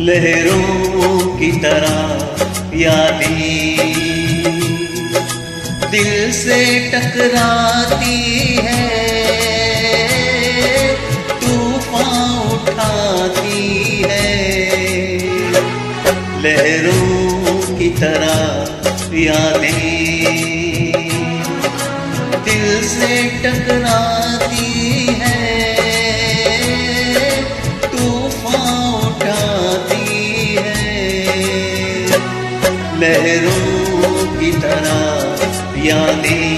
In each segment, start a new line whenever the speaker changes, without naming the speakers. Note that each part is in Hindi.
लहरों की तरह यादें। दिल से टकराती है, तूफ़ान उठाती है। लहरों की तरह यादें। दिल से टकराती तरह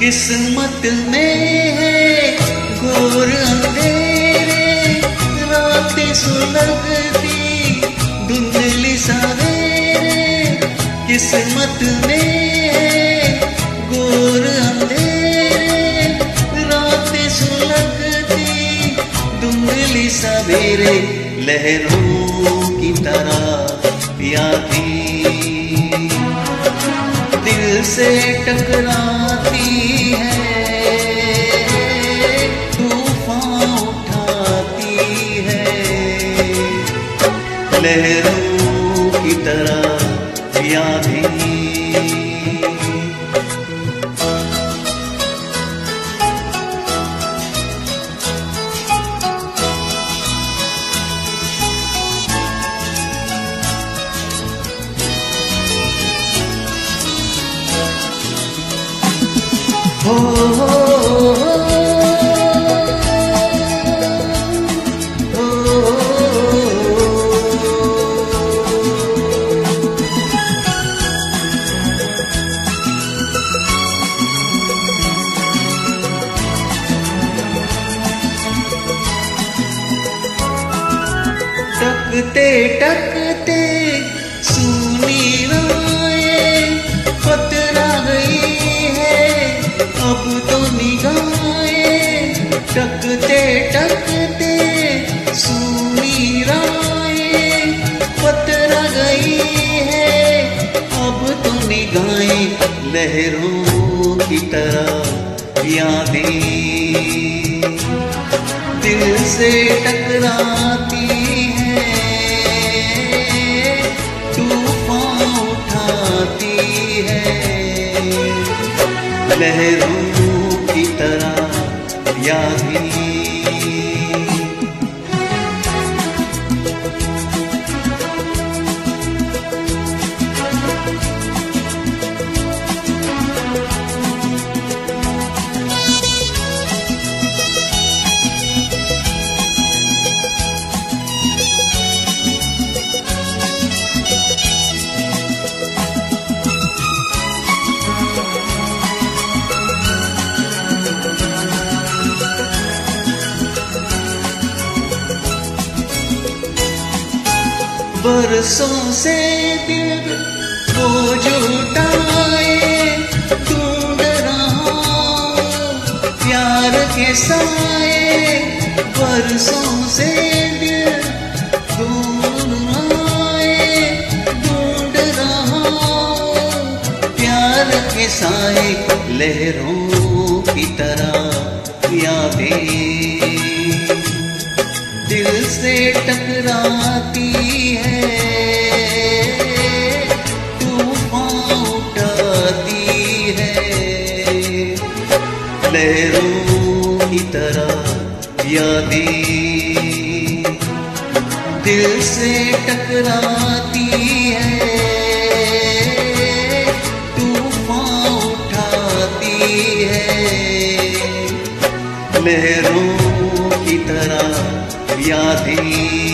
किस्मत में है घोर अंधेरे, रातें सुलगती धुंधली सवेरे। किस्मत में है घोर अंधेरे, रातें सुलगती धुंधली सवेरे। लहरों की तरह यादें दिल से टकराती लहरों की तरह हो हो। टकते टकते सुनी राय पतरा गई है। अब तो निगाहें, टकते टकते सुनी राय पतरा गई है। अब तो निगाहें, लहरों की तरह यादें। दिल से टकराती लहरों की तरह यादें बरसों से दिल को जुटाए ढूंढ रहा प्यार के साए। बरसों से रहा प्यार के साए। लहरों की तरह यादें से टकराती है। तूफ़ान उठाती है। लहरों की तरह यादें दिल से टकराती है। तूफ़ान उठाती है। लहरों यादें